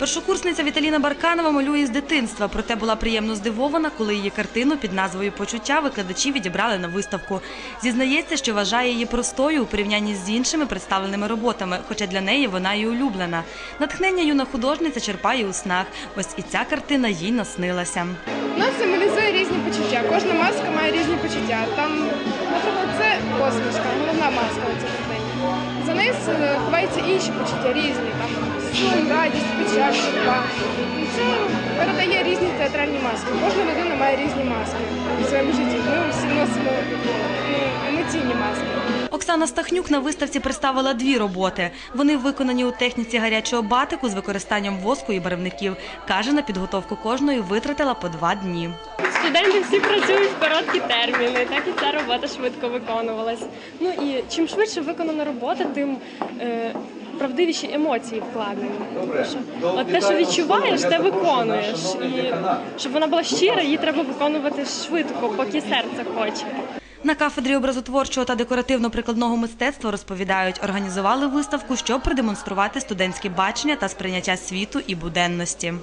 Першокурсниця Віталіна Барканова малює з дитинства, проте була приємно здивована, коли її картину під назвою Почуття викладачі відібрали на виставку. Зізнається, що вважає її простою у порівнянні з іншими представленими роботами, хоча для неї вона і улюблена. Натхнення юна художниця черпає у снах. Ось і ця картина їй наснилася. Вона символізує різні почуття. Кожна маска має різні почуття. Там, наприклад, це посмішка, головна маска у цій картині. За нею ховаються інші почуття, різні, там радість, печаль, журба. Це передає різні театральні маски. Кожна людина має різні маски у своєму житті. Ми всі носимо ну, емоційні маски. Оксана Стахнюк на виставці представила дві роботи. Вони виконані у техніці гарячого батику з використанням воску і барвників. Каже, на підготовку кожної витратила по два дні. Студенти всі працюють в короткі терміни, так і ця робота швидко виконувалась. Ну і чим швидше виконана робота, тим е, правдивіші емоції вкладені. Що От те, що відчуваєш, те виконуєш. І щоб вона була щира, її треба виконувати швидко, поки серце хоче. На кафедрі образотворчого та декоративно-прикладного мистецтва розповідають, організували виставку, щоб продемонструвати студентське бачення та сприйняття світу і буденності.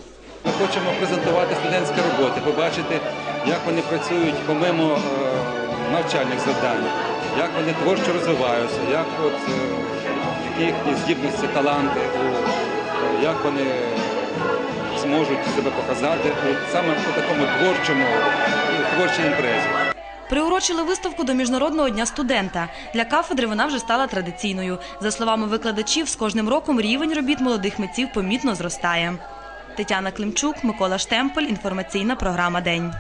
Ми хочемо презентувати студентські роботи, побачити, як вони працюють помимо е, навчальних завдань, як вони творчо розвиваються, як от, е, які їхні здібності, таланти, е, як вони зможуть себе показати саме у такому творчому творчій імпрезі. Приурочили виставку до Міжнародного дня студента. Для кафедри вона вже стала традиційною. За словами викладачів, з кожним роком рівень робіт молодих митців помітно зростає. Тетяна Климчук, Микола Штемпель. Інформаційна програма День.